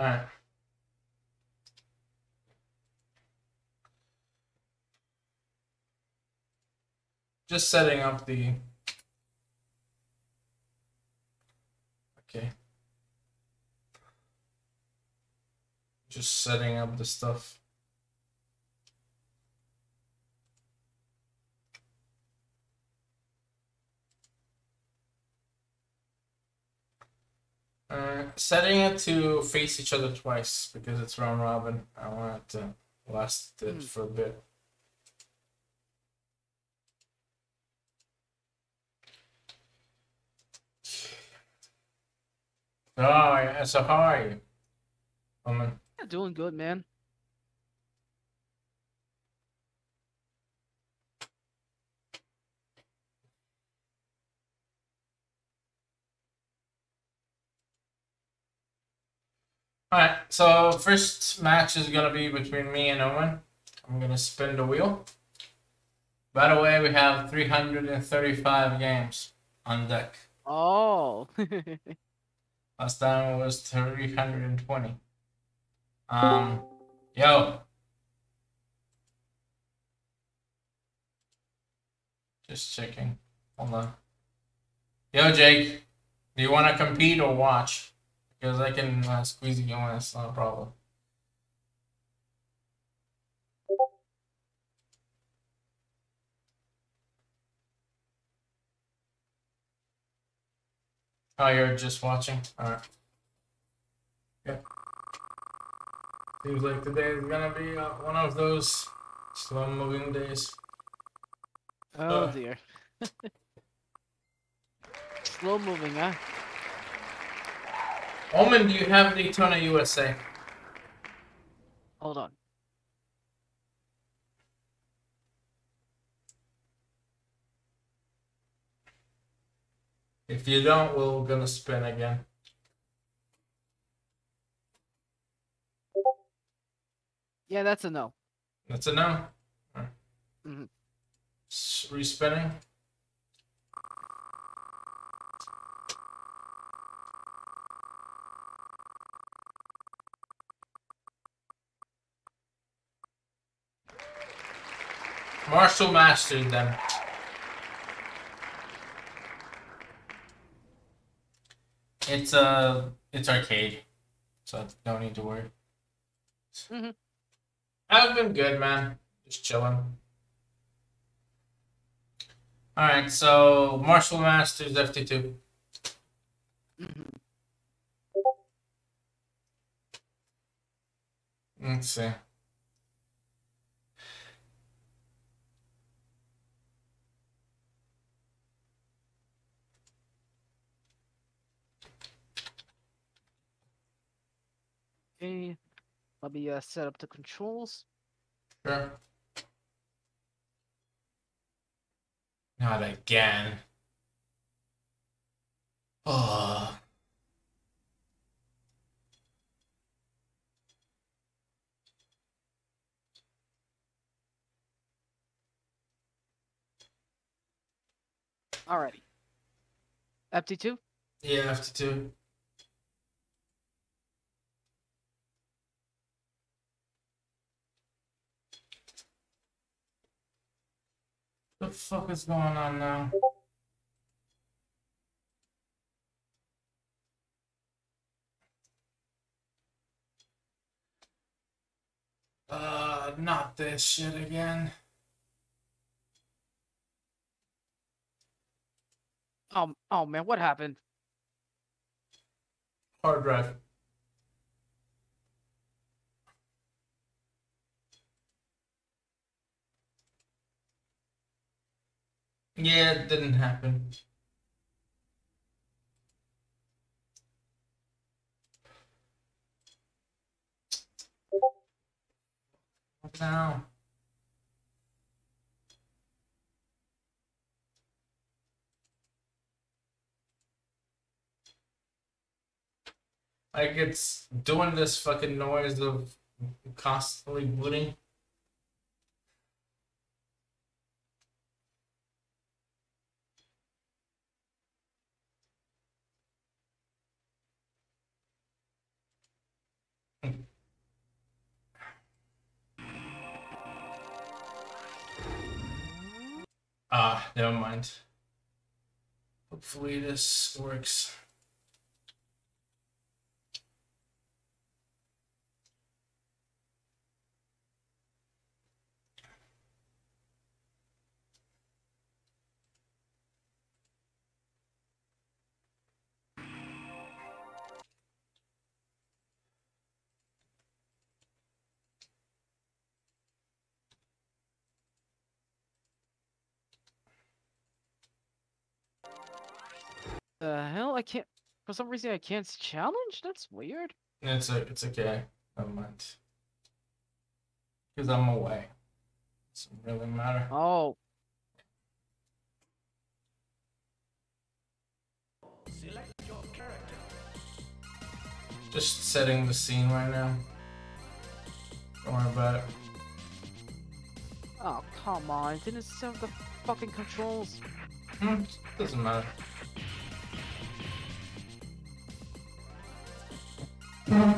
Alright. Just setting up the. Okay. Just setting up the stuff. Uh, setting it to face each other twice because it's round robin. I want it to last it Hmm. for a bit. Oh, yeah. So how are you? Woman. Yeah, doing good, man. Alright, so first match is gonna be between me and Owen. I'm gonna spin the wheel. By the way, we have 335 games on deck. Oh. Last time it was 320. Um, yo. Just checking. Hold on. Yo, Jake. Do you want to compete or watch? Because I can uh, squeeze you in. It's not a problem. Oh, you're just watching? Alright. Yeah. Seems like today is gonna be uh, one of those slow moving days. oh Uh. dear. Slow moving, huh? Omen, do you have Daytona USA? Hold on. If you don't, we're gonna spin again. Yeah, that's a no. That's a no. mm-hmm S- Respinning. Martial Masters then. It's uh it's arcade. So don't need to worry. Mhm. I've been good, man. Just chilling. Alright, so Martial Masters FT2. Mhm. Let's see. Okay. Let me uh, set up the controls. Sure. Not again. Oh. Alrighty. FT2? Yeah, FT2. The fuck is going on now? Uh, not this shit again. Oh, oh man, what happened? Hard drive. Yeah, it didn't happen. What now? Like it's doing this fucking noise of constantly booting. Ah, never mind. Hopefully this works. I can't. For some reason, I can't challenge. That's weird. It's a, it's okay. Never mind. Because I'm away. It Doesn't really matter. Oh, Select your character. Just setting the scene right now. Don't worry about it. oh, come on! Didn't set the fucking controls. Hmm, doesn't matter. Fight!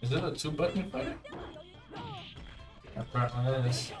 Is it a two button fighter? Apparently it is.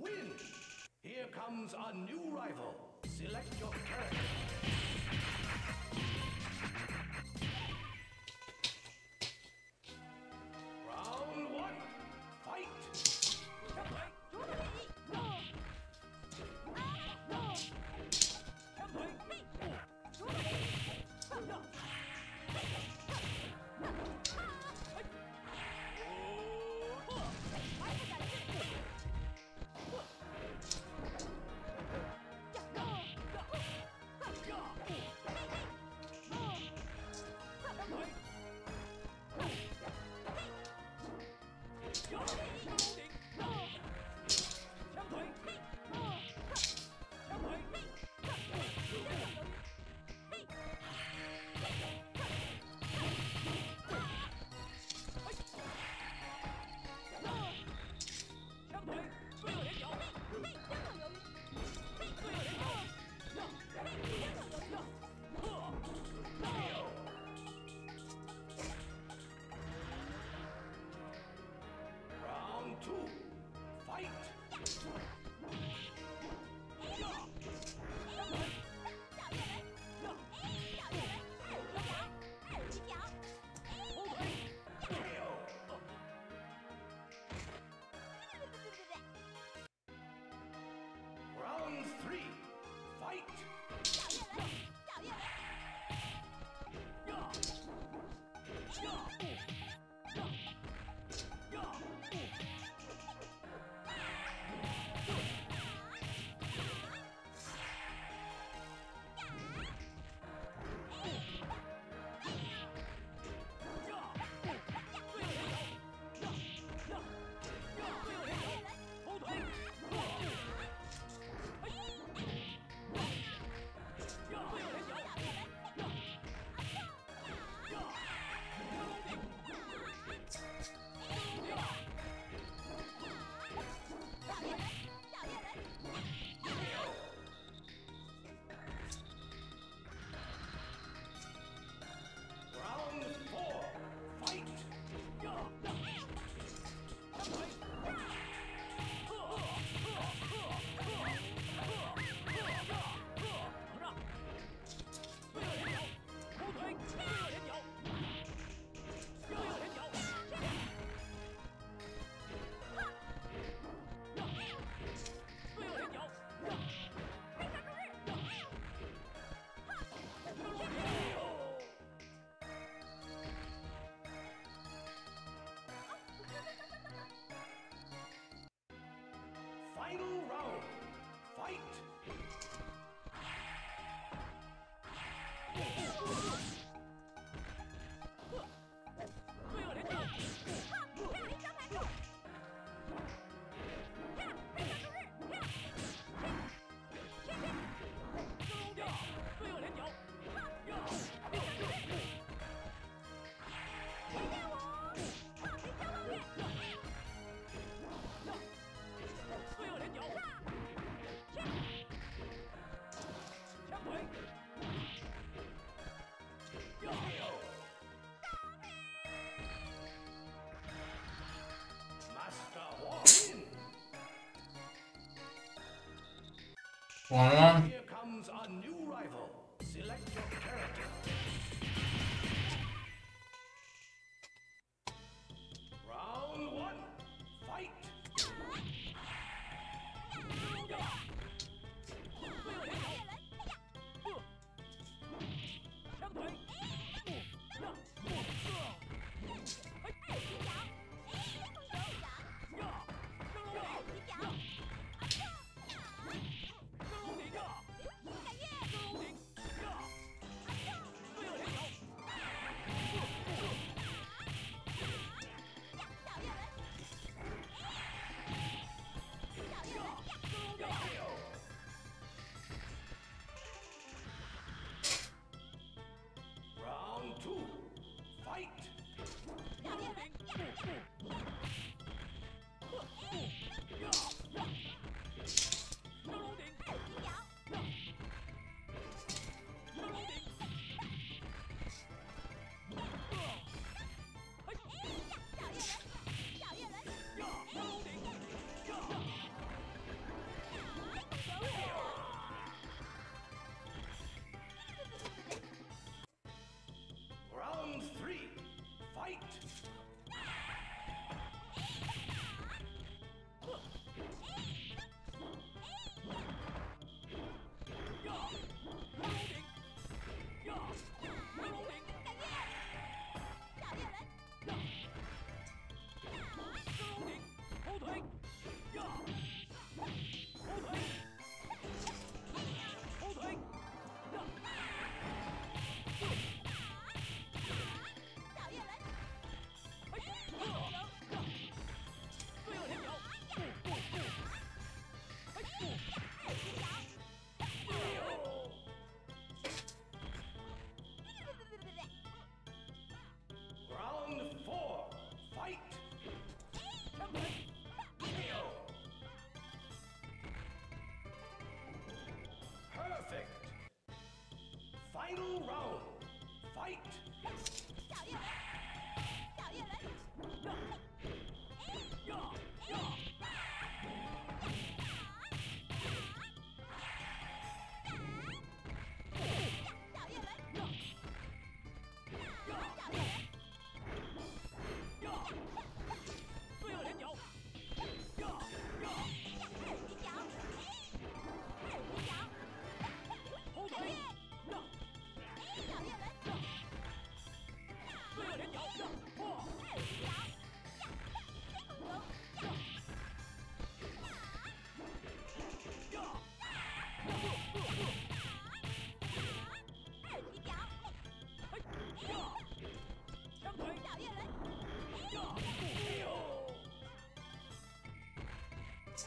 Win! Here comes a new 투 One one.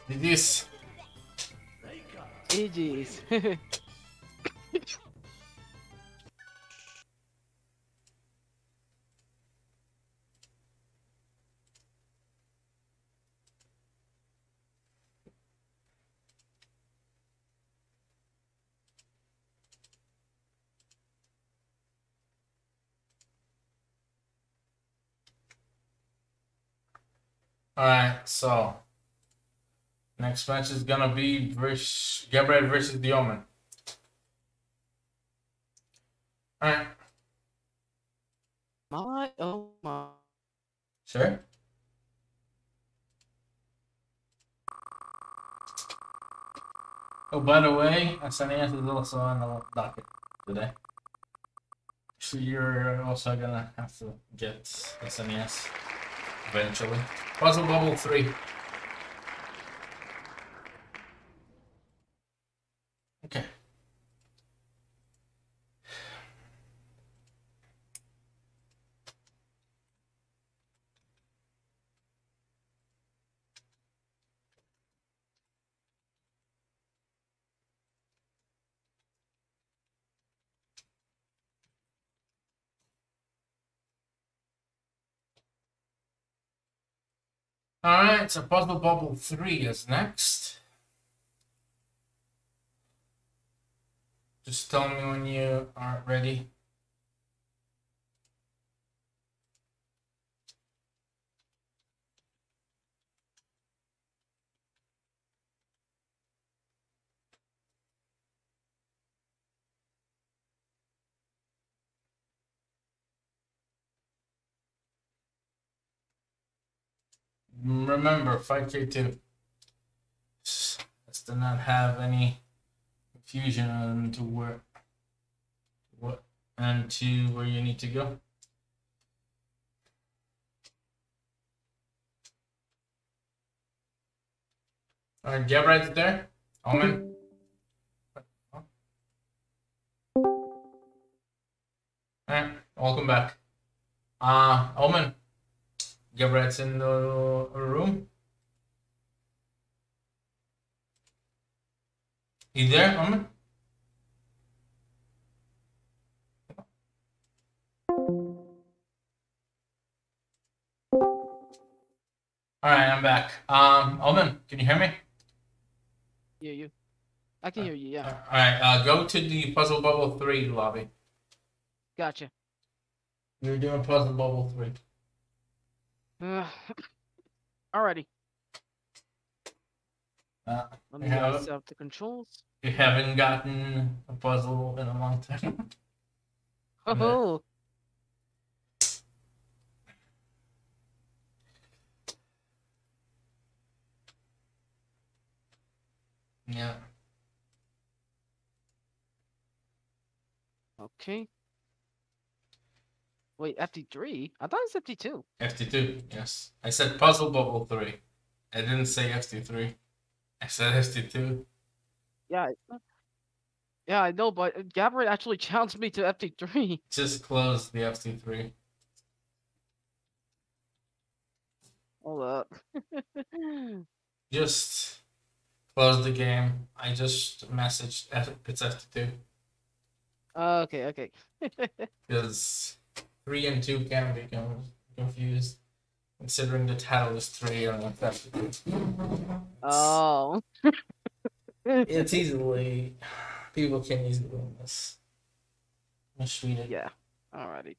GG's. GG's. next match is gonna be versus Gabriel versus Diomen. Alright, my oh my. sure. Oh, by the way, SNES is also on the docket today. So you're also gonna have to get SNES eventually. Puzzle Bubble 3. Okay. Alright, so Puzzle Bubble 3 is next. Just tell me when you are ready. Remember, Fightcade 2 does not have any confusion on to where what and to where you need to go. Alright, Jeb right there. Omen. Alright, welcome back. Uh Omen. Gabret's in the room. You there, Omen? Alright, I'm back. Um, Omen, can you hear me? Yeah, you. I can hear you. Yeah. Alright, uh, go to the Puzzle Bubble 3 lobby. Gotcha. You're doing Puzzle Bubble 3. Uh, alrighty. Uh, Let me uh, set up the controls. you haven't gotten a puzzle in a long time. Oh, yeah. okay. Wait, FT3? I thought it was FD2. FT2, yes. I said Puzzle Bubble 3. I didn't say FT3. I said FT2. Yeah. Yeah, I know, but Gabriel actually challenged me to FT3. Just close the FT3. Hold up. Just close the game. I just messaged F- it's FT2. okay, okay. Because 3 and 2 can be confused. Considering the title is 3 and it's FT2. Oh. It's easily. People can easily miss. Misread it. Yeah. Alrighty.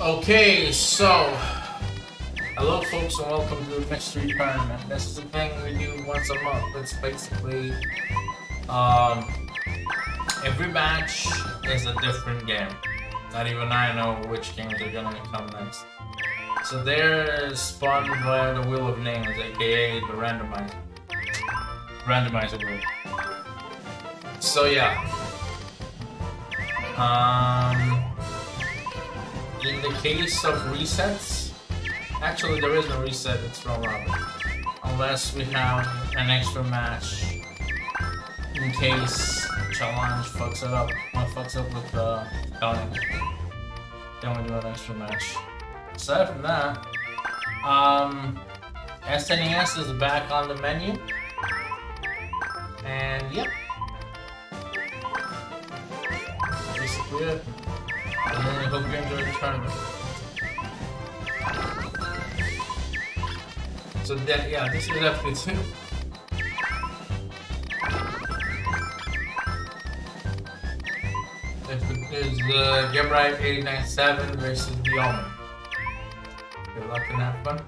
Okay, so hello folks and welcome to the mystery tournament. This is a thing we do once a month. It's basically um every match is a different game. Not even I know which games are gonna come next. So they're spawned via the wheel of names, aka the randomizer. Randomizer wheel. So yeah. Um in the case of resets, actually there is no reset, it's round robin. Unless we have an extra match in case challenge fucks it up, or fucks up with the counting. Then we do an extra match. Aside from that, um, SNES is back on the menu. And yep. It. And then I hope you enjoy the tournament. So that yeah, this is FT2. It is uh, Gemrite 897 versus the Omen. Good luck in that fun.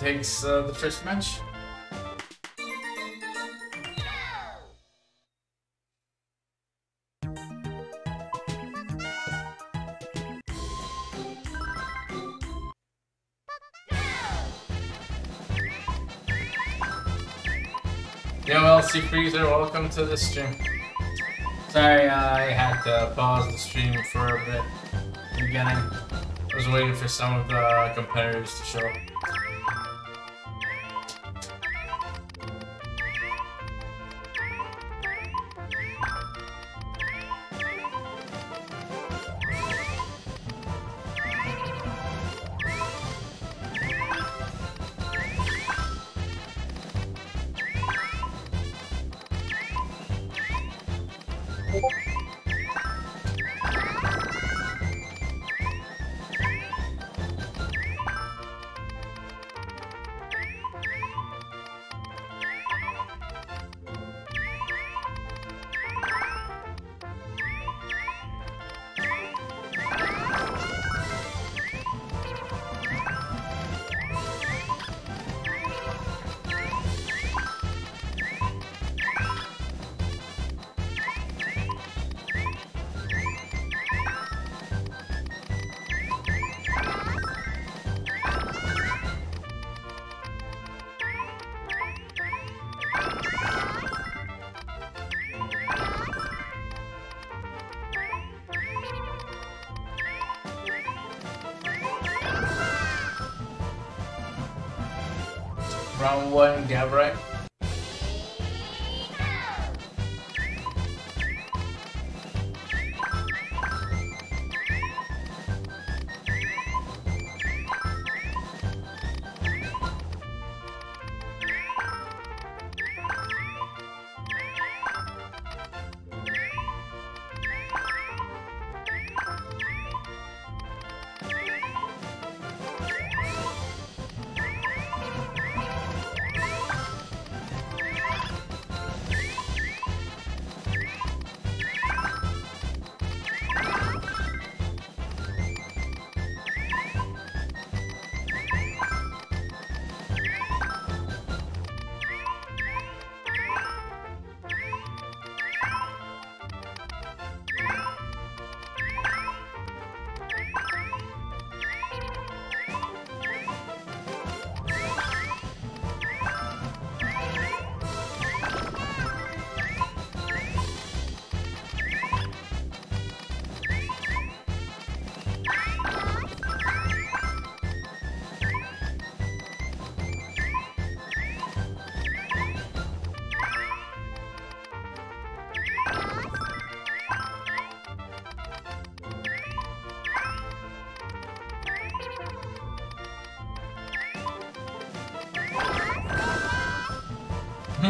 Takes uh, the first match. Yo, LC Freezer, welcome to the stream. Sorry, I had to pause the stream for a bit. Beginning. I was waiting for some of the competitors to show up. One,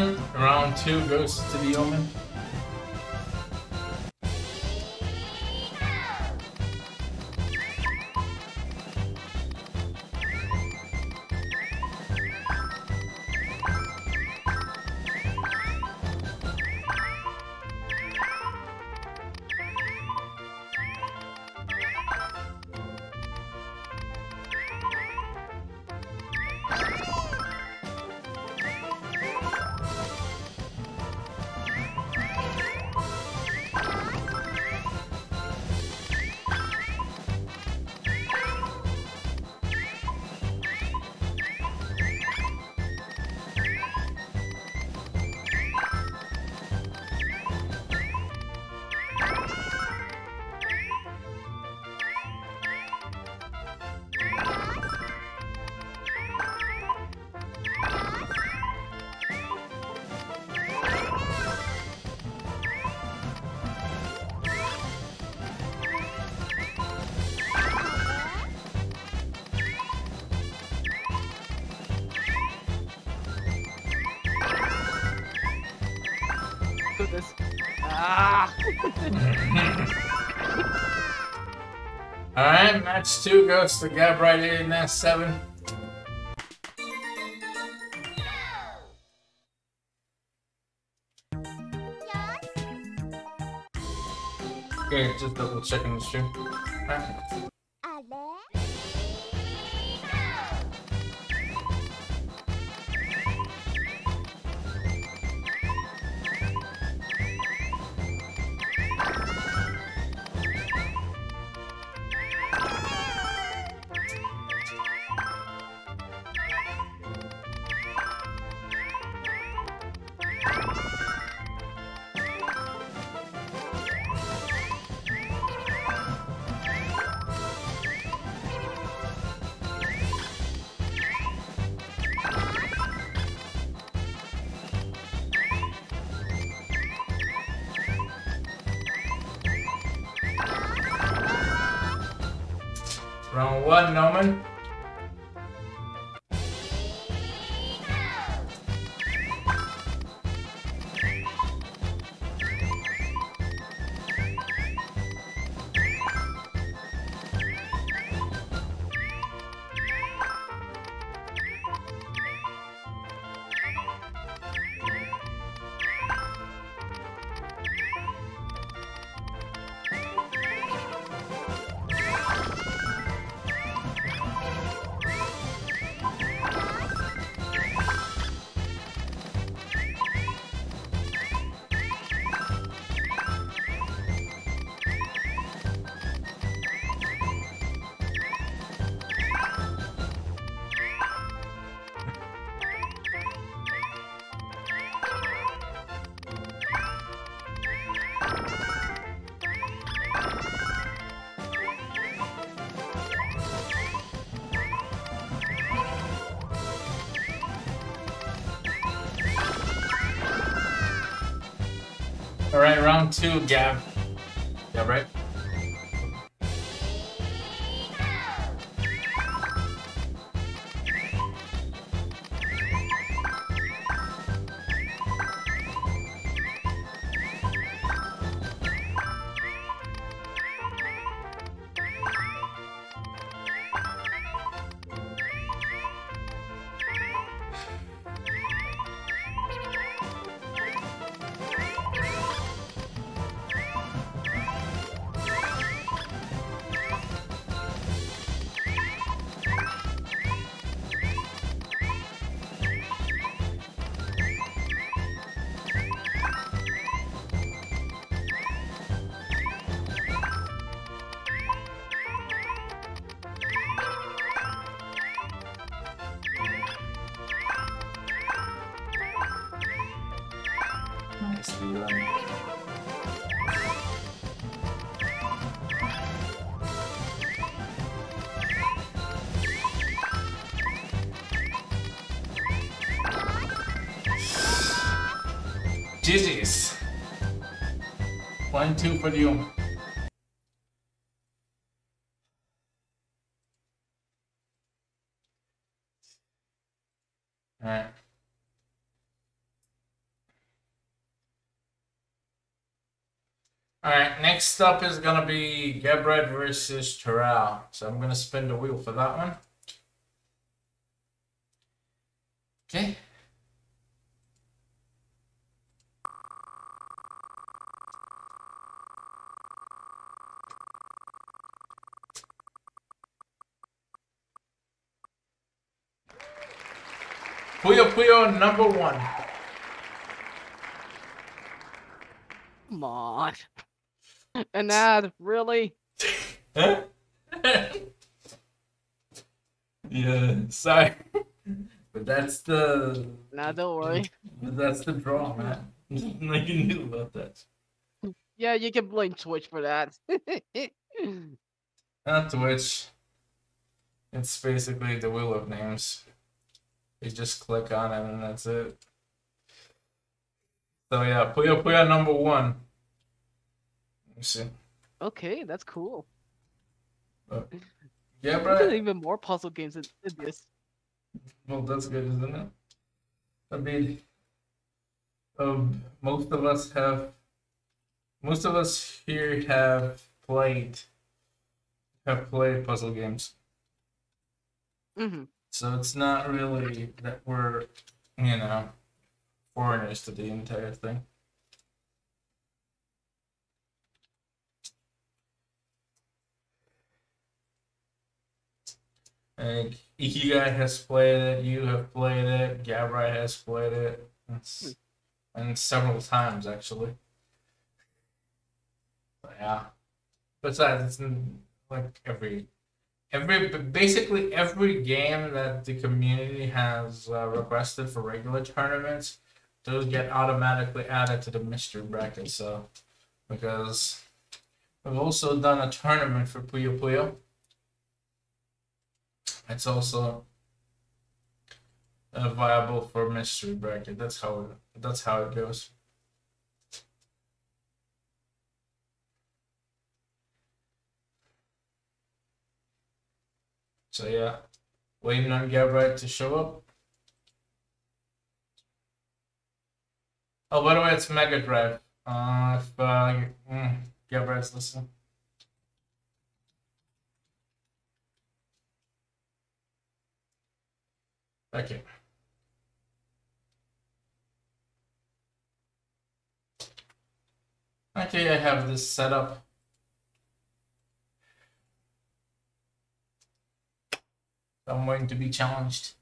Gabriel. Round two goes to the Omen. Two goes to Gabriel in S7. Okay, just double checking the stream. Round one, Noman. Right, round GG's. One, two for you. Alright. Alright, next up is gonna be Gebred versus Terrell. So I'm gonna spin the wheel for that one. Okay. Puyo Puyo number one. Come on. And that really? Huh? yeah, sorry. But that's the Nah, don't worry. but that's the draw, man. like you knew about that. Yeah, you can blame Twitch for that. Not Twitch. It's basically the wheel of names. You just click on it and that's it. So yeah, Puyo Puyo number one. Let me see. okay, that's cool. Yeah, Look at bro. even more puzzle games in this. Well, that's good, isn't it? I mean, um, most of us have, most of us here have played, have played puzzle games. hmm So it's not really that we're, you know, foreigners to the entire thing. Like Ikigai has played it, you have played it, Gabriel has played it, it's, and several times actually. But yeah. Besides, it's in, like every every basically every game that the community has uh, requested for regular tournaments those get automatically added to the mystery bracket so. Because we've also done a tournament for puyo puyo. It's also uh, viable for mystery bracket. That's how it, that's how it goes So yeah, waiting on Gabriel to show up. Oh, by the way, it's Mega Drive. Uh, if uh, mm, Gabriel's listening. Okay. Okay, I have this set up. I'm going to be challenged.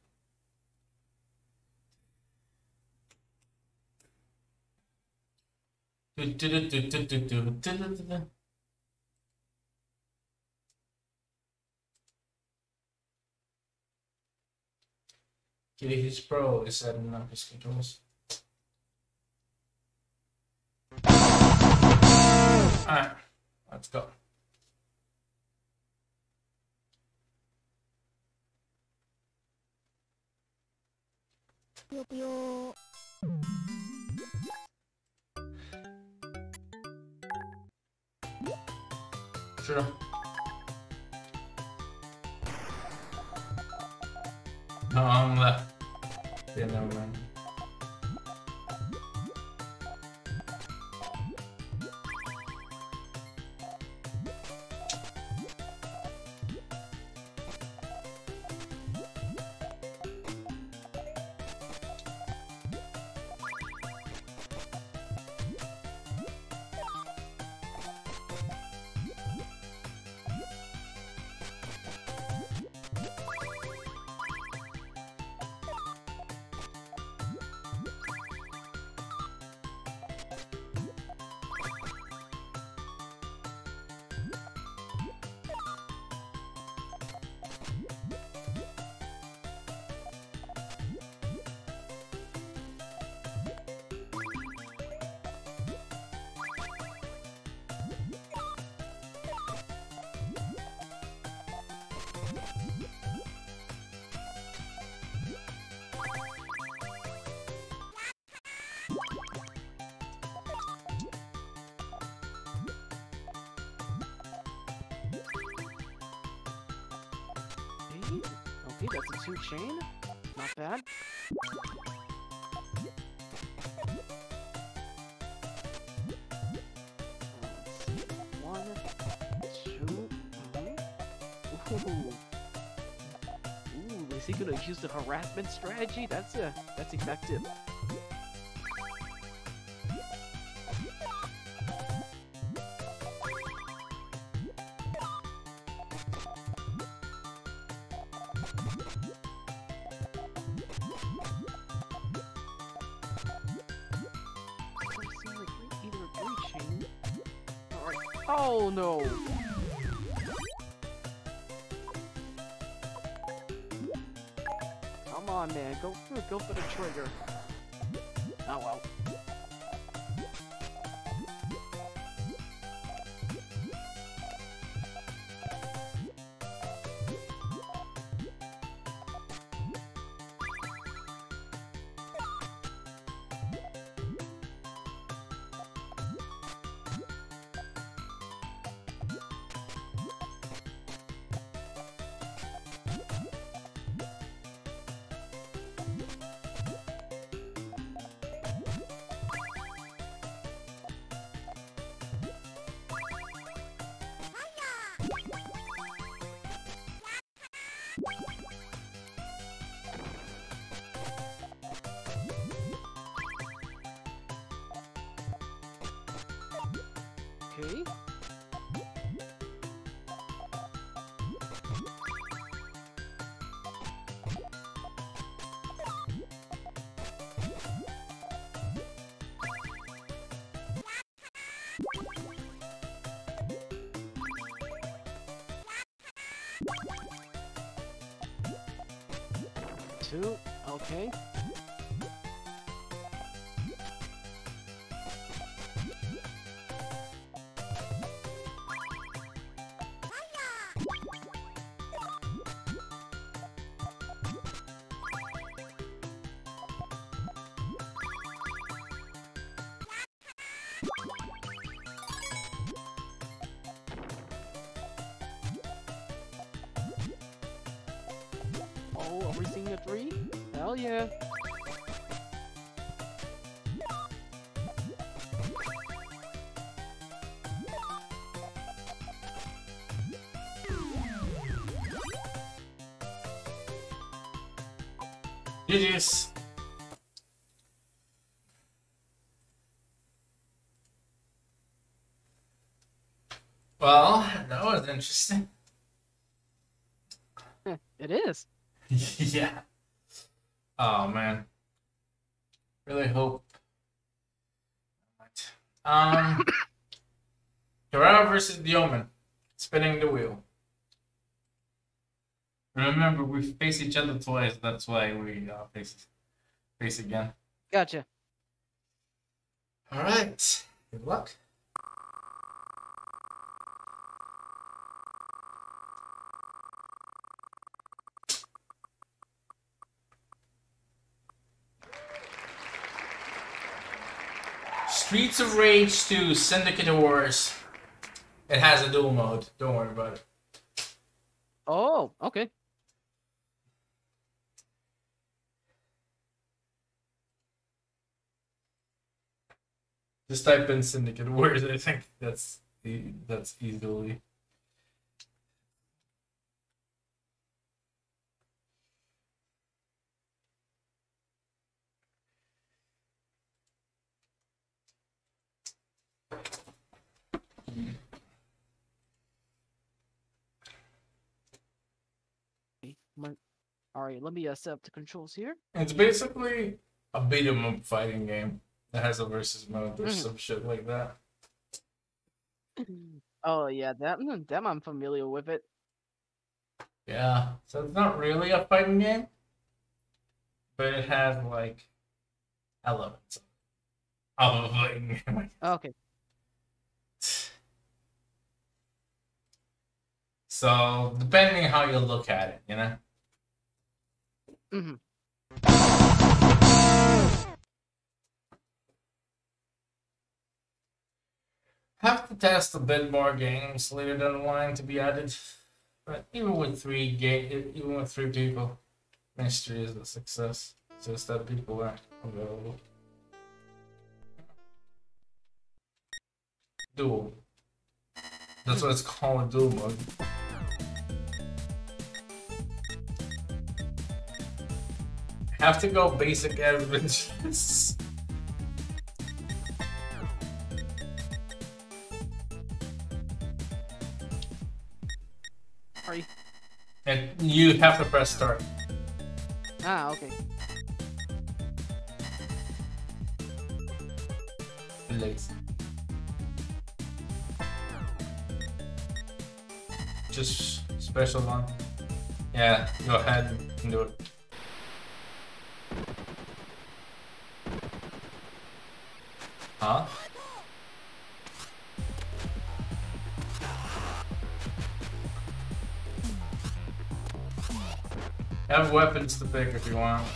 Pro is setting up his controls. Alright, let's go. Sure. No, I'm left. Yeah, never mind. Okay, that's a two chain. Not bad. Uh. One, two. Ooh. Ooh, is he gonna use the harassment strategy? That's a that's effective. Oh, are we seeing a three? Hell yeah. GG's. Well, that was interesting. It is. yeah. Oh man. Really hope. Um. Dorado versus the Omen. Spinning the wheel. Remember, we face each other twice. That's why we uh, face face again. Gotcha. All right. Good luck. Streets of Rage 2 Syndicate Wars. It has a duel mode. Don't worry about it. Oh, okay. Just type in Syndicate Wars. I think that's that's easily. All right, let me uh, set up the controls here. It's basically a beat 'em up fighting game that has a versus mode or Mhm. some shit like that. Oh yeah, that mm, that I'm familiar with it. Yeah, so it's not really a fighting game, but it has like elements of a fighting game. Okay. So depending on how you look at it, you know. hmm Have to test a bit more games later down the line to be added, but even with three game, even with three people, mystery is a success. It's just that people aren't available. Duel. That's what it's called, duel mode. Have to go basic adventures. And you have to press start. Ah, okay. Please. Just special one. Yeah, go ahead and do it. Huh? Have weapons to pick if you want.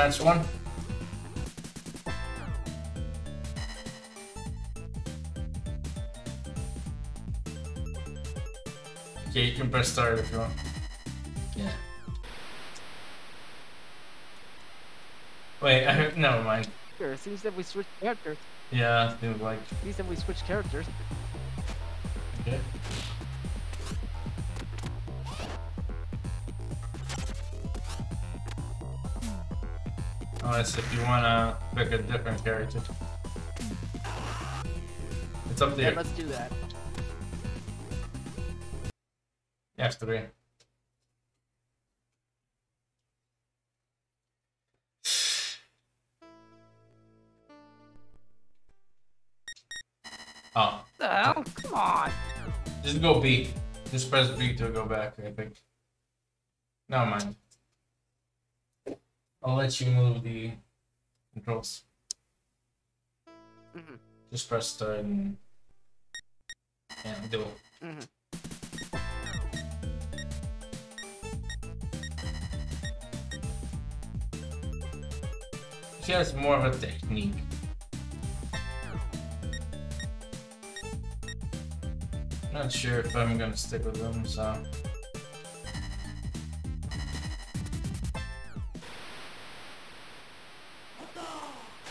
It's match one. Okay, you can press start if you want. Yeah. Wait, I, never mind. Sure, it seems that we switched characters. Yeah, seems like. At least then we switch characters. Unless if you wanna pick a different character. It's up to Yeah, you. let's do that. You have three. Oh, Oh, come on. just go B. Just press B to go back, I think. Never mind. I'll let you move the controls. Mhm. Just press start and, and do it. Mhm. She has more of a technique. Not sure if I'm gonna stick with them, so.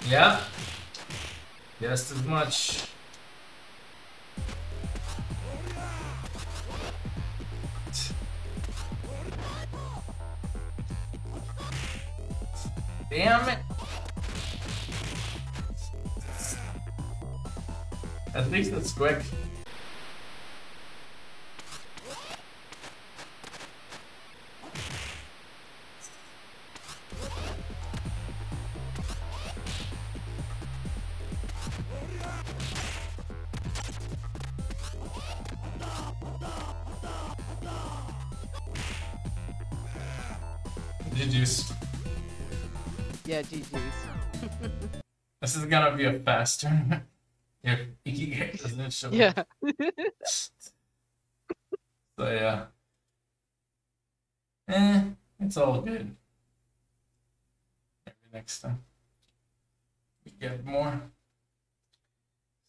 Yeah. Just as much. Damn it. At least it's quick. Gonna be a fast tournament. If Ikigai doesn't show. Yeah. So yeah. Eh, it's all good. Maybe next time. We get more.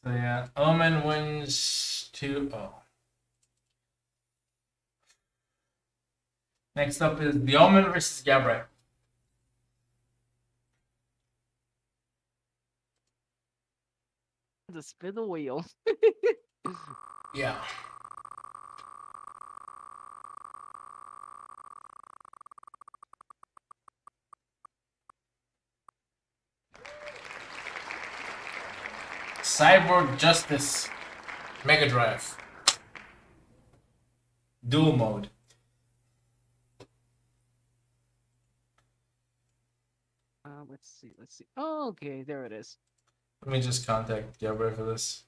So yeah, Omen wins 2-0. Next up is the Omen versus Gabriel. The spin the wheel. Yeah. Cyborg Justice Mega Drive. Duel mode. Uh, let's see, let's see. Oh, okay, there it is. Let me just contact Gabriel for this.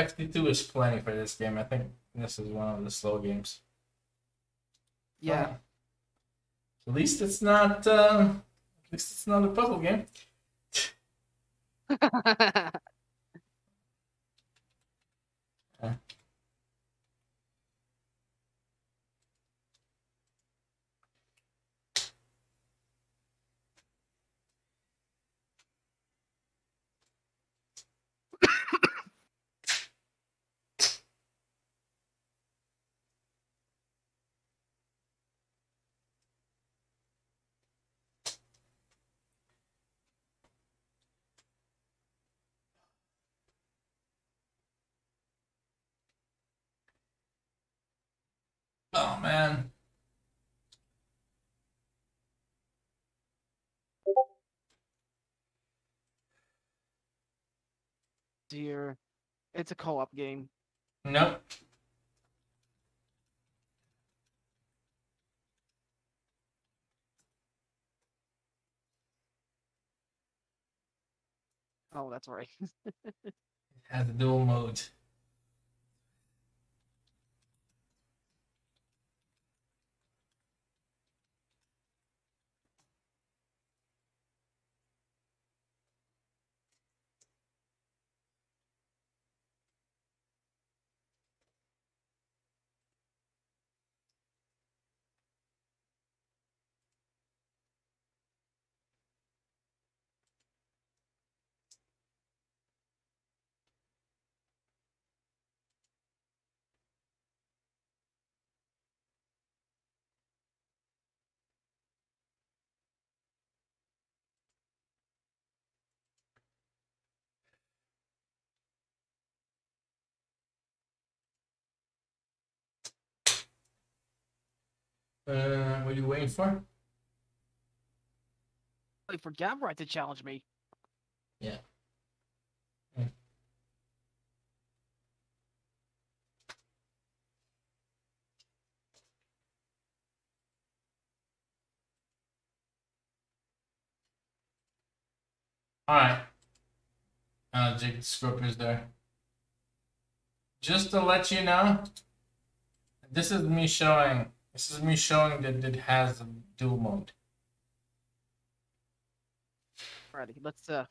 FT2 is plenty for this game. I think this is one of the slow games. Yeah. At least it's not. Uh, at least it's not a puzzle game. Oh man. Dear. It's a co-op game. Nope. Oh, that's right. It has a duel mode. Uh, what are you waiting for? Wait for Gabrat to challenge me. Yeah. Mm. Alright. Uh, Jake Scorp is there. Just to let you know, this is me showing. This is me showing that it has a duel mode. Alrighty, let's uh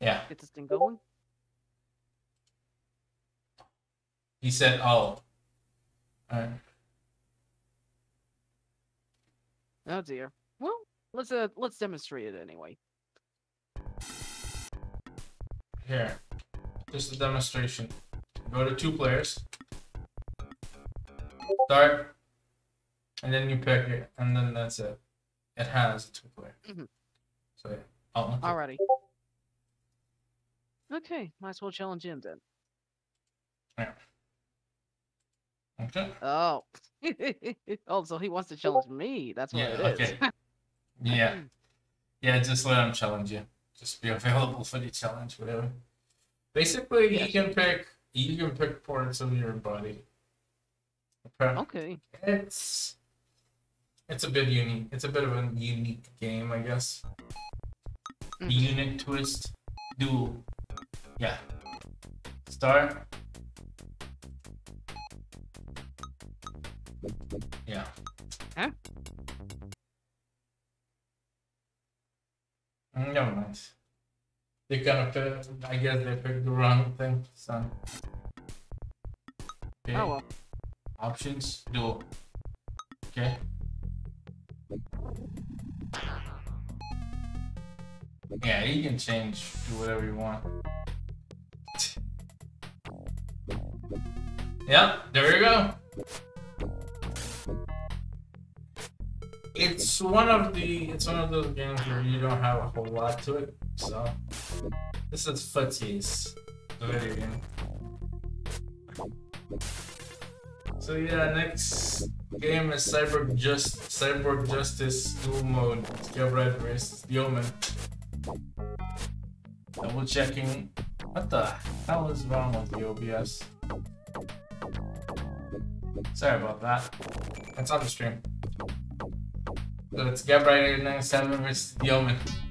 Yeah. get this thing going. He said, "Oh." Alright. Oh dear. Well, let's uh let's demonstrate it anyway. Here, just a demonstration. Go to two players. Start. And then you pick it, and then that's it. It has a two player. Mhm. So yeah. Okay. Alrighty. Okay, might as well challenge him then. Yeah. Okay. Oh. oh, so he wants to challenge me. That's what Yeah, it is. okay. Yeah. Yeah, just let him challenge you. Just be available for the challenge, whatever. Basically, Yes. you can pick you can pick parts of your body. Okay. okay. It's it's a bit unique. It's a bit of a unique game, I guess. Mhm. Unit twist, duel. Yeah. Start. Yeah. Huh? Mm, Never mind. They kind of picked, I guess they picked the wrong thing, so. Okay. Oh well. Options, duel. Okay. Yeah, you can change, do whatever you want. Yep, there you go. It's one of the it's one of those games where you don't have a whole lot to it, so this is footsies, the video game. So yeah, next game is Cyber Just Cyborg Justice Duel Mode. Red versus Yeoman. Double checking. What the hell is wrong with the OBS? Sorry about that. It's on the stream. So it's Get Right 97 versus Yeoman. Yeah,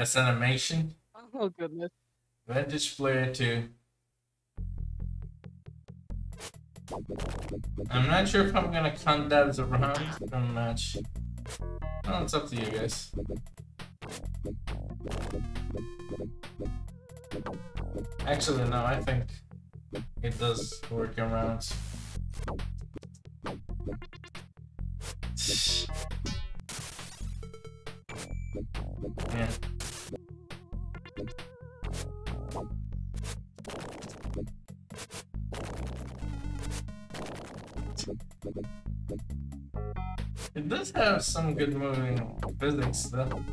Guess, animation. oh goodness. Vintage Player 2. I'm not sure if I'm gonna count that as a round or match. Oh, it's up to you guys. Actually, no, I think it does work in rounds. Some good moving physics though.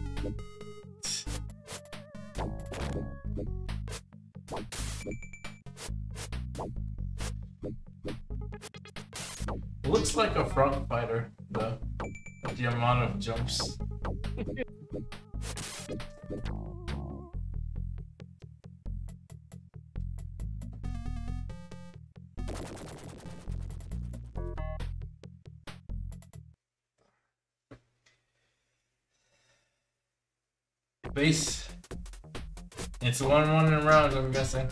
Looks like a frog fighter though. The amount of jumps. one one in rounds, I'm guessing.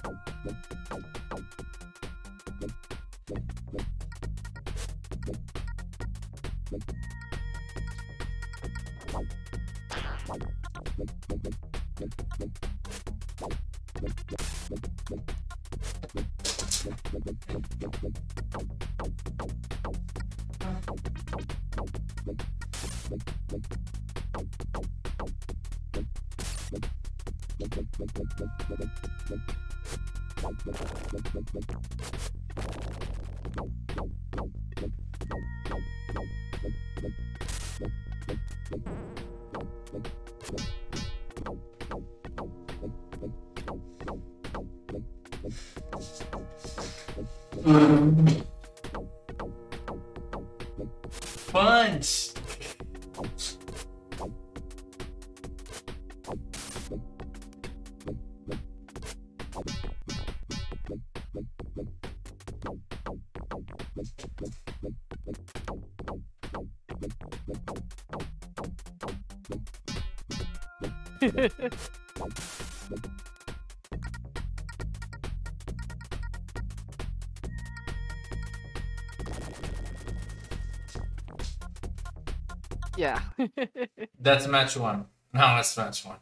yeah. That's match one. Now let's match one.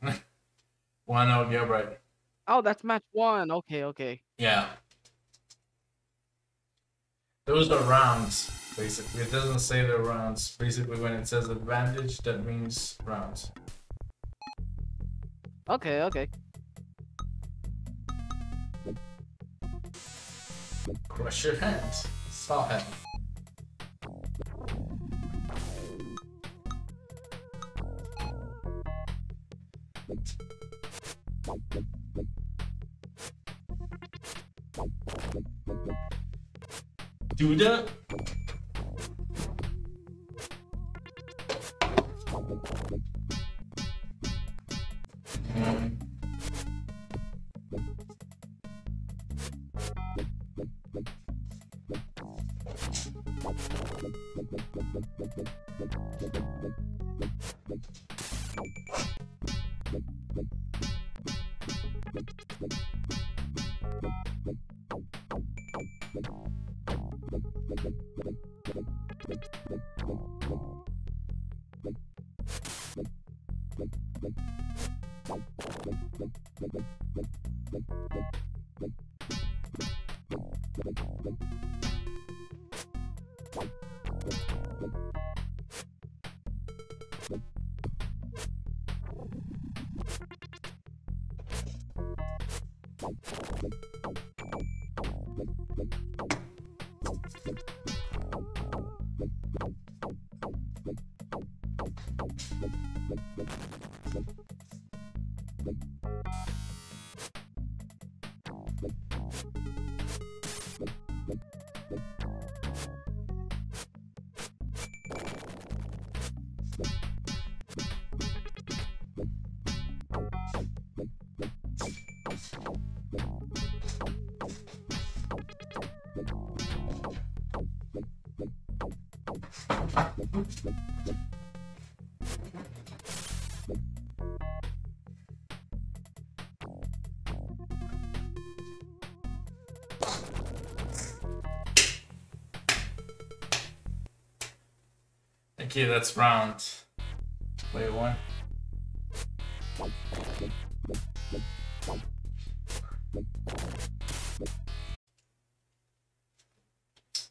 one of your right. oh, that's match one. Okay, okay. Yeah. Those are rounds, basically. It doesn't say they're rounds. Basically, when it says advantage, that means rounds. Okay, okay. Crush your hands. Saw him. Do the You, that's round. Wait, one.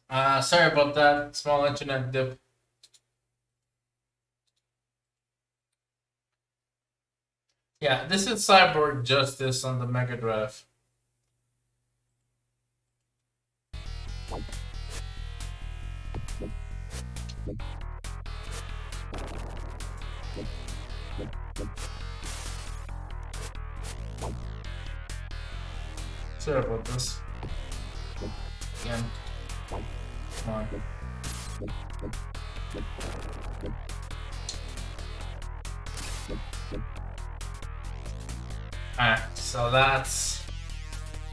Uh, sorry about that. Small internet dip. Yeah, this is Cyborg Justice on the Mega Drive. Sorry about this. Again. Come on. Alright, so that's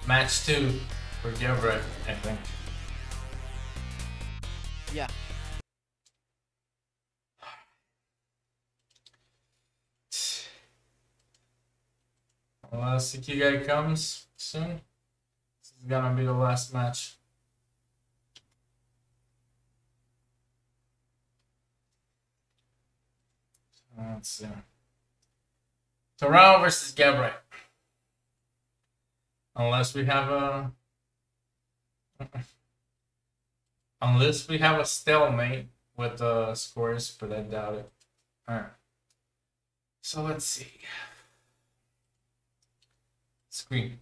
match two for Gilbert, I think. Yeah. Unless Ikigai comes soon, is gonna be the last match. Let's see. Toronto versus Gabriel. Unless we have a. Unless we have a stalemate with the scores, but I doubt it. Alright. So let's see. Screen.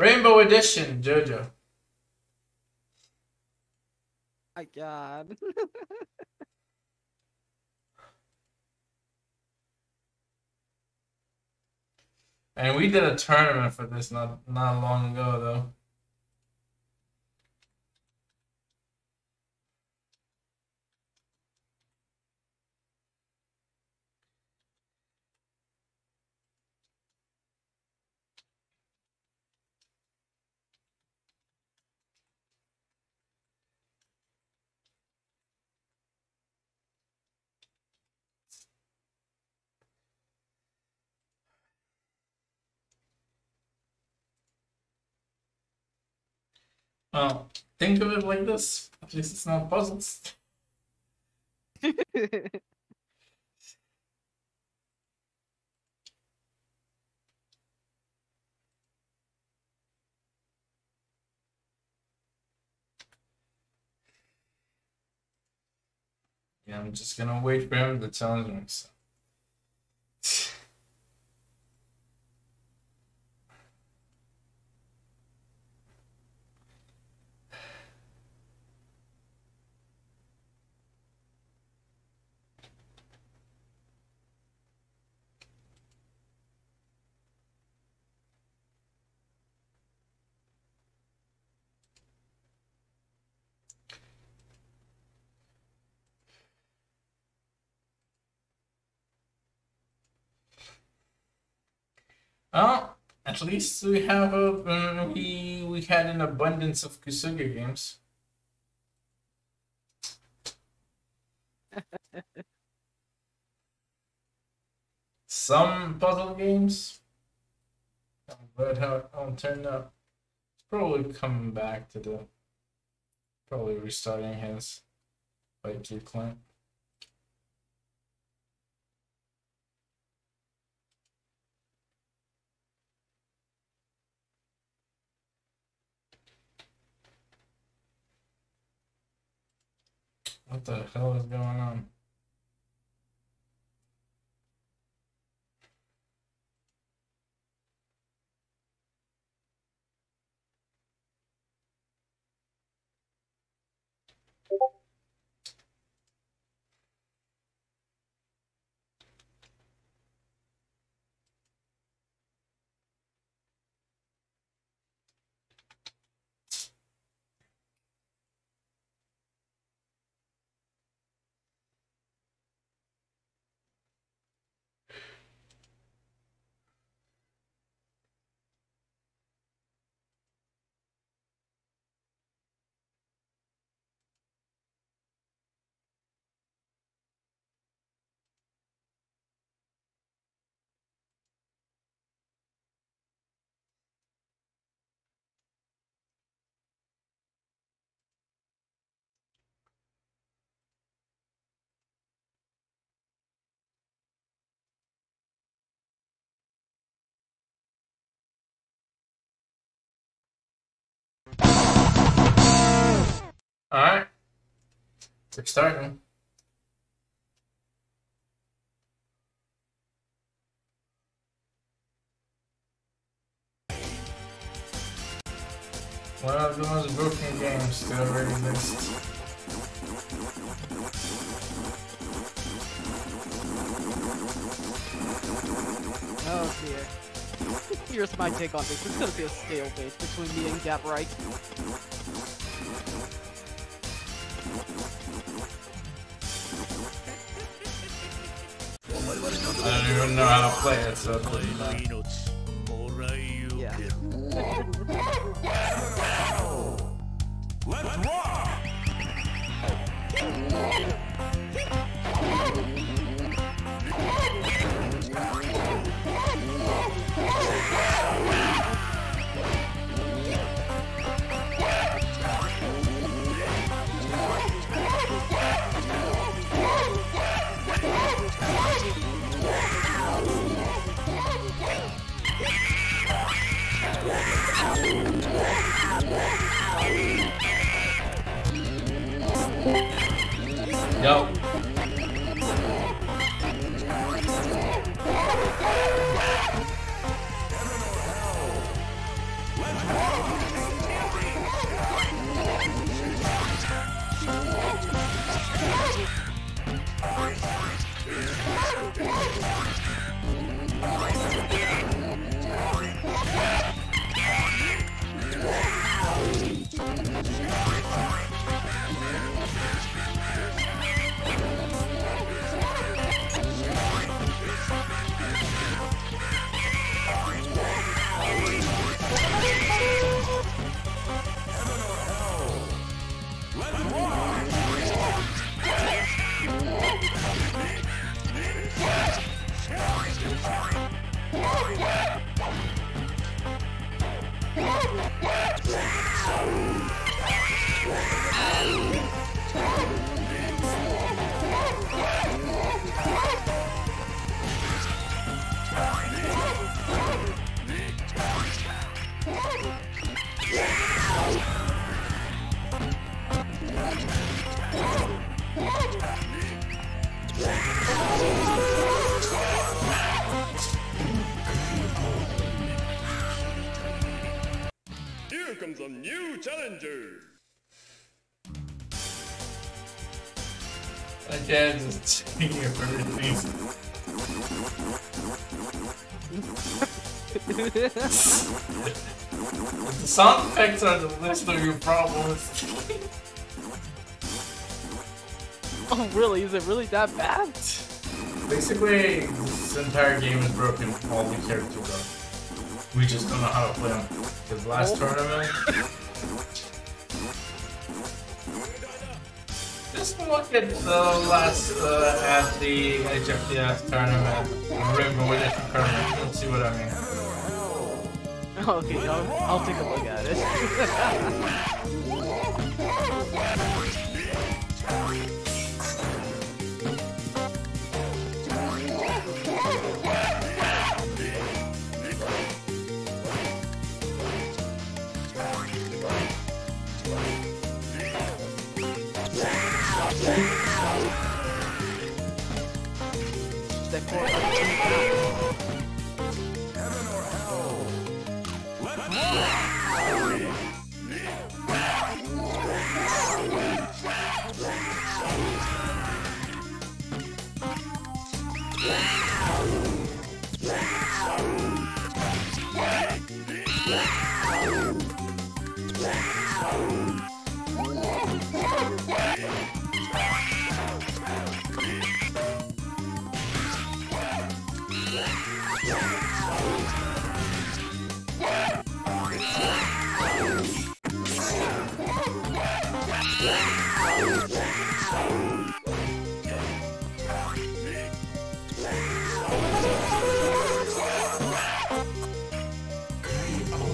Rainbow Edition, JoJo. My God. And we did a tournament for this not not long ago though. Well, think of it like this. At least it's not puzzles. Yeah, I'm just gonna wait for him to challenge me. So. Well, at least we have a um, we we had an abundance of kusoge games. Some puzzle games, but how it all turned out. Probably coming back to the probably restarting his like Q What the hell is going on? All right, we're starting. One of the most broken games to ever exist. oh dear. Here's my take on this. It's gonna be a stalemate between me and Gabriel. I don't even know how to play it, so. Yeah. Let's! Yo. Comes a new challenger. That guy's just taking it for everything. the sound effects are the list of your problems. Oh, really? Is it really that bad? Basically, this entire game is broken. All the characters are. We just don't know how to play them. His last tournament. Just look at the last uh, at the HFTF tournament, Rainbow Witness tournament. You'll see what I mean. Okay, I'll, I'll take a look at it. that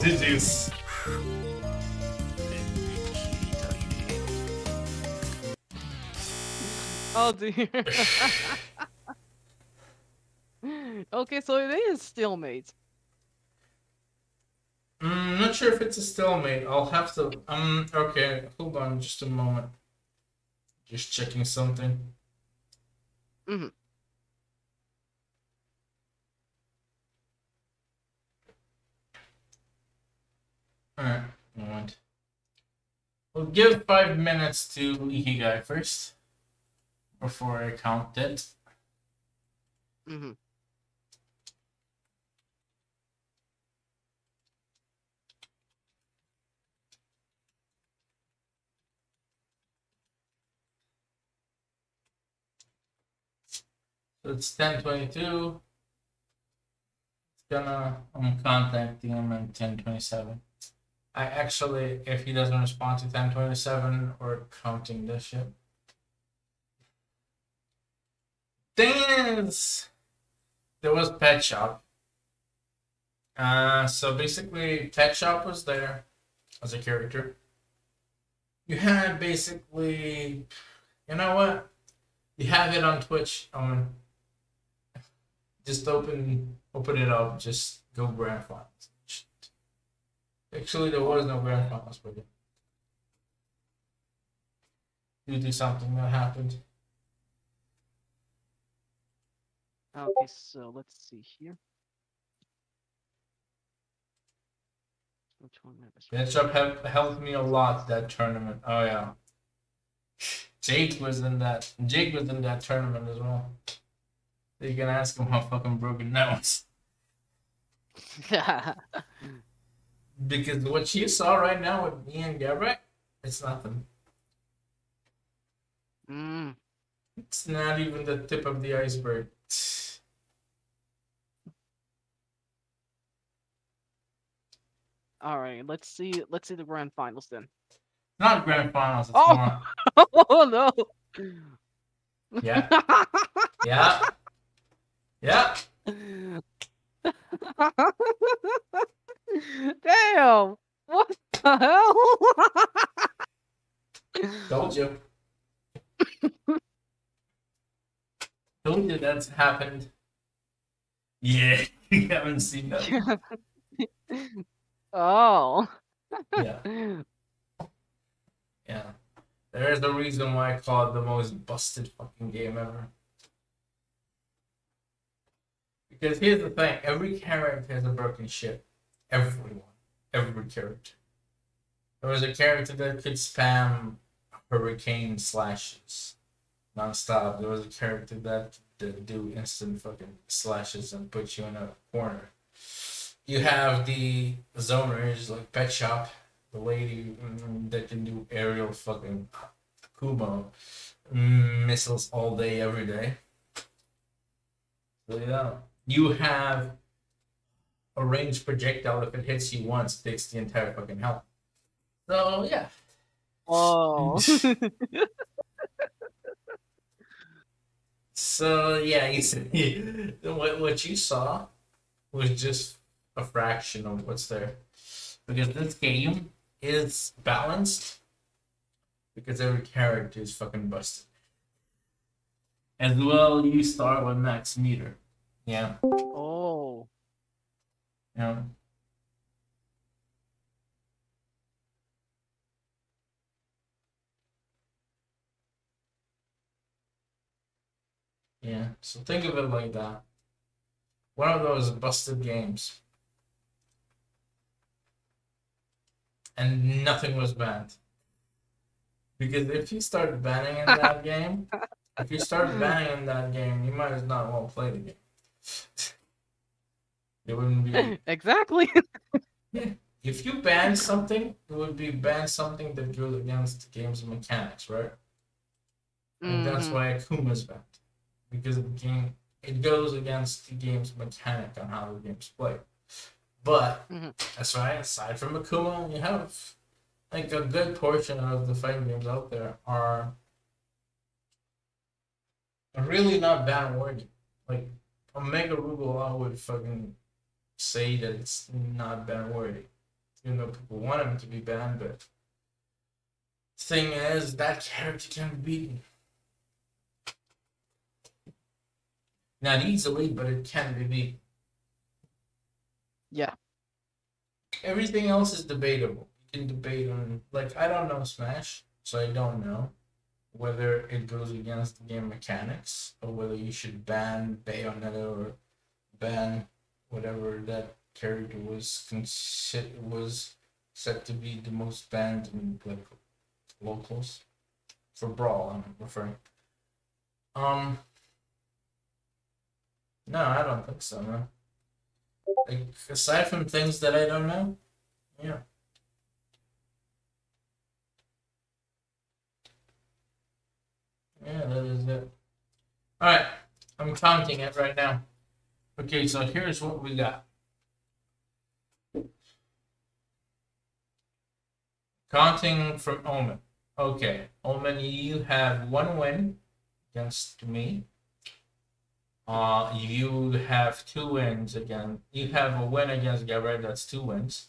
core. Deduce. Oh dear. okay, so it is stalemate. Mm, not sure if it's a stalemate. I'll have to. Um. Okay. Hold on, just a moment. Just checking something. Mhm. Alright, moment. We'll give five minutes to Ikigai first. Before I count it. hmm So it's ten twenty two. It's gonna I'm contacting him at ten twenty seven. I actually if he doesn't respond to ten twenty seven or counting this shit. Is there was Pet Shop. Uh so basically Pet Shop was there as a character. You had basically you know what? You have it on Twitch. Um, just open open it up. Just go grand finals. Actually, there was no grand finals for you. due to something that happened. Okay, so let's see here. Which one I helped helped me a lot that tournament. Oh yeah. Jake was in that. Jake was in that tournament as well. You can ask him how fucking broken that was. Because what you saw right now with me and Gabriel, it's nothing. mm, It's not even the tip of the iceberg. all right, let's see. Let's see the grand finals then. Not grand finals. It's Oh! oh no! Yeah. Yeah. Yeah. Damn! What the hell? Told you. Told you that's happened. Yeah, you haven't seen that. oh. Yeah, yeah. There is a reason why I call it the most busted fucking game ever. Because here's the thing: every character has a broken ship. Everyone, every character. There was a character that could spam hurricane slashes nonstop. There was a character that that do instant fucking slashes and put you in a corner. You have the zoners like Pet Shop, the lady mm, that can do aerial fucking Kumo mm, missiles all day, every day. So yeah, you have a ranged projectile. If it hits you once, takes the entire fucking health. So yeah, Oh. So yeah, you see, what what you saw was just a fraction of what's there, because this game is balanced. Because every character is fucking busted. As well, you start with max meter. Yeah, oh. Yeah. Yeah, so think of it like that. One of those busted games. And nothing was banned. Because if you start banning in that game, if you start banning in that game, you might as not well play the game. It wouldn't be. Exactly. If you ban something, it would be ban something that goes against the game's mechanics, right? And that's Mhm. why Akuma's banned. Because the game it goes against the game's mechanic on how the game's played. But Mhm. that's right, aside from Akuma, you have like a good portion of the fighting games out there are really not ban worthy. Like Omega Rugal I would fucking say that it's not ban worthy. Even though people want him to be banned, but thing is that character can be beaten. Not easily, but it can be beaten. Yeah. Everything else is debatable. You can debate on like I don't know Smash, so I don't know whether it goes against the game mechanics or whether you should ban Bayonetta or ban whatever that character was consi- was set to be the most banned in like locals for brawl. I'm referring. Um. No, I don't think so, man. Like aside from things that I don't know, yeah. Yeah, that is it. Alright, I'm counting it right now. Okay, so here's what we got. Counting from Omen. Okay, Omen, you have one win against me. Uh, you have two wins again. You have a win against Gabriel. That's two wins.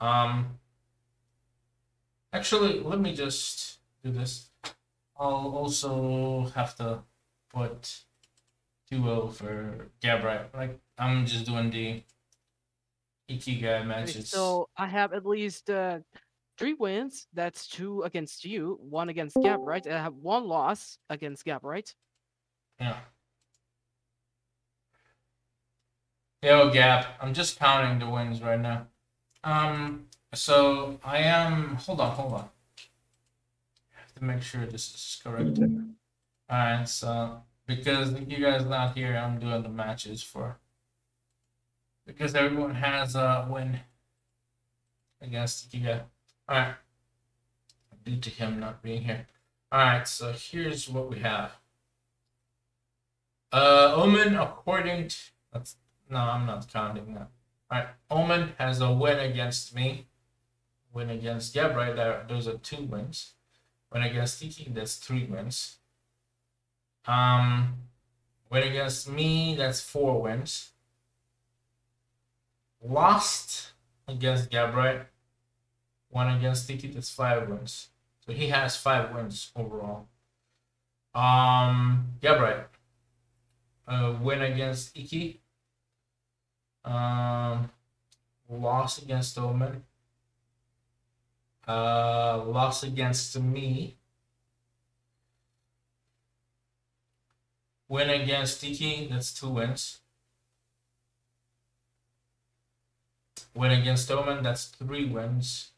Um. Actually, let me just do this. I'll also have to put 2-0 for Gabriel. Like I'm just doing the Ikigai Okay, matches. So I have at least uh, three wins. That's two against you, one against Gab, right? And I have one loss against Gab, right? Yeah. Yo, Gap. I'm just counting the wins right now. Um, so I am. Hold on, hold on. I have to make sure this is correct. Alright, so because you guys not here, I'm doing the matches for. Because everyone has a win against you guys. Alright. Due to him not being here. Alright, so here's what we have. Uh, Omen, according to that's no, I'm not counting that. All right, Omen has a win against me. Win against yeah, right there. Those are two wins. Win against Tiki, that's three wins. Um, win against me, that's four wins. Lost against Gabriel. One against Tiki, that's five wins. So he has five wins overall. Um, Gabriel uh, win against Iki. Um, loss against Omen. Uh, loss against me. Win against Tiki, that's two wins. Win against Omen, that's three wins.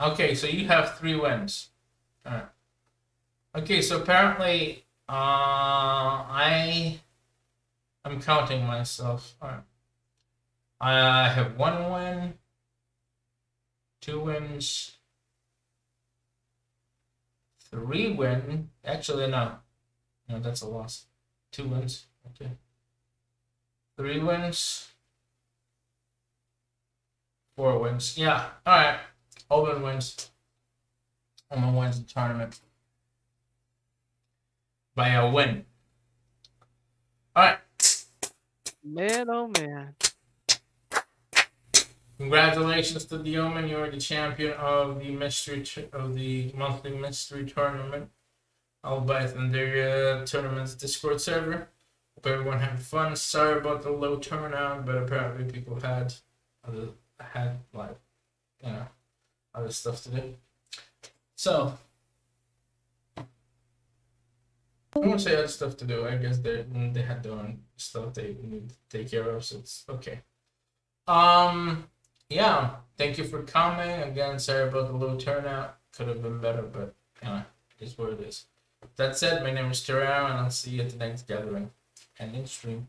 Okay, so you have three wins. Alright. Okay, so apparently uh, I I'm counting myself. All right. I have one win, two wins, three win. Actually, no, no, that's a loss. Two wins. Okay. Three wins. Four wins. Yeah. All right. Omen wins. Omen wins the tournament by a win. All right. Man, oh man. Congratulations to the Omen. You're the champion of the mystery of the monthly mystery tournament. Albeit in their uh, tournament's Discord server. Hope everyone had fun. Sorry about the low turnout, but apparently people had other had like you know other stuff to do. So I won't say other stuff to do. I guess they they had their own stuff they need to take care of, so it's okay. Um, yeah. Thank you for coming again. Sorry about the low turnout. Could have been better, but you know, it is what it is. That said, my name is Terrell, and I'll see you at the next gathering. Ending stream.